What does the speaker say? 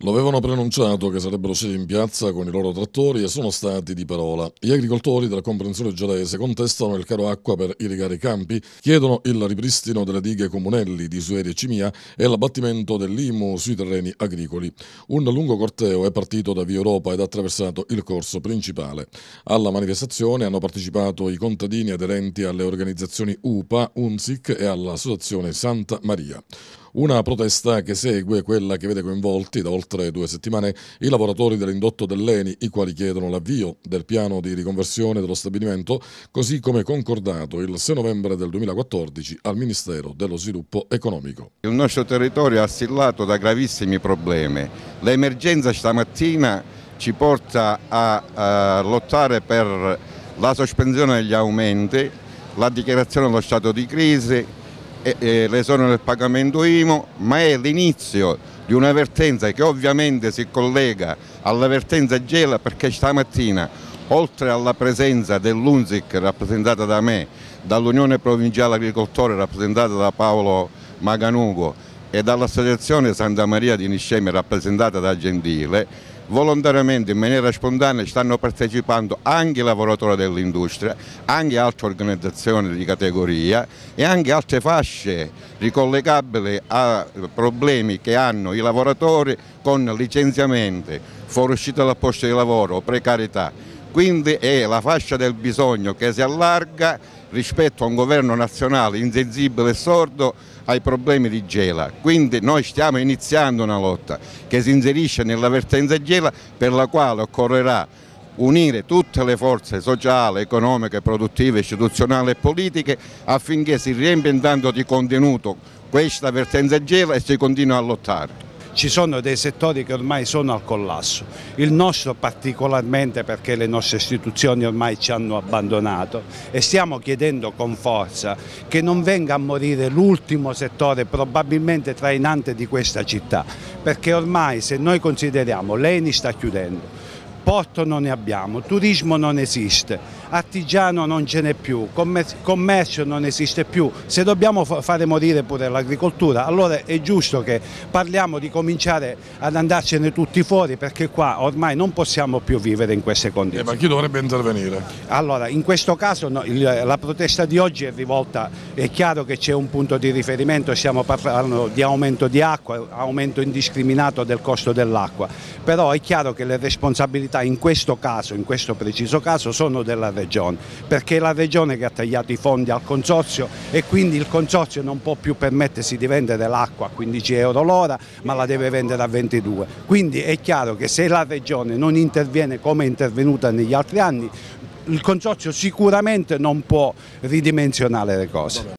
Lo avevano preannunciato che sarebbero scesi in piazza con i loro trattori e sono stati di parola. Gli agricoltori della comprensione gelese contestano il caro acqua per irrigare i campi, chiedono il ripristino delle dighe comunelli di Sueri e Cimia e l'abbattimento dell'IMU sui terreni agricoli. Un lungo corteo è partito da Via Europa ed ha attraversato il corso principale. Alla manifestazione hanno partecipato i contadini aderenti alle organizzazioni UPA, UNSIC e all'Associazione Santa Maria. Una protesta che segue quella che vede coinvolti da oltre due settimane i lavoratori dell'indotto dell'Eni, i quali chiedono l'avvio del piano di riconversione dello stabilimento, così come concordato il 6 novembre del 2014 al Ministero dello Sviluppo Economico. Il nostro territorio è assillato da gravissimi problemi. L'emergenza stamattina ci porta a, a lottare per la sospensione degli aumenti, la dichiarazione dello stato di crisi, l'esonero del pagamento IMO, ma è l'inizio di una vertenza che ovviamente si collega alla vertenza Gela perché stamattina oltre alla presenza dell'UNSIC rappresentata da me, dall'Unione Provinciale Agricoltori rappresentata da Paolo Maganugo e dall'Associazione Santa Maria di Niscemi rappresentata da Gentile, volontariamente in maniera spontanea stanno partecipando anche i lavoratori dell'industria, anche altre organizzazioni di categoria e anche altre fasce ricollegabili a problemi che hanno i lavoratori con licenziamenti, fuoriuscita dal posto di lavoro, precarietà. Quindi è la fascia del bisogno che si allarga rispetto a un governo nazionale insensibile e sordo ai problemi di Gela. Quindi noi stiamo iniziando una lotta che si inserisce nella vertenza Gela per la quale occorrerà unire tutte le forze sociali, economiche, produttive, istituzionali e politiche affinché si riempia intanto di contenuto questa vertenza Gela e si continua a lottare ci sono dei settori che ormai sono al collasso, il nostro particolarmente perché le nostre istituzioni ormai ci hanno abbandonato e stiamo chiedendo con forza che non venga a morire l'ultimo settore probabilmente trainante di questa città, perché ormai se noi consideriamo l'Eni sta chiudendo, porto non ne abbiamo, turismo non esiste, artigiano non ce n'è più, commercio non esiste più, se dobbiamo fare morire pure l'agricoltura allora è giusto che parliamo di cominciare ad andarcene tutti fuori perché qua ormai non possiamo più vivere in queste condizioni. Eh, ma chi dovrebbe intervenire? Allora in questo caso no, il, la protesta di oggi è rivolta, è chiaro che c'è un punto di riferimento, stiamo parlando di aumento di acqua, aumento indiscriminato del costo dell'acqua, però è chiaro che le responsabilità responsabilità in questo caso, in questo preciso caso, sono della Regione, perché è la Regione che ha tagliato i fondi al Consorzio e quindi il Consorzio non può più permettersi di vendere l'acqua a 15 euro l'ora, ma la deve vendere a 22. Quindi è chiaro che se la Regione non interviene come è intervenuta negli altri anni, il Consorzio sicuramente non può ridimensionare le cose.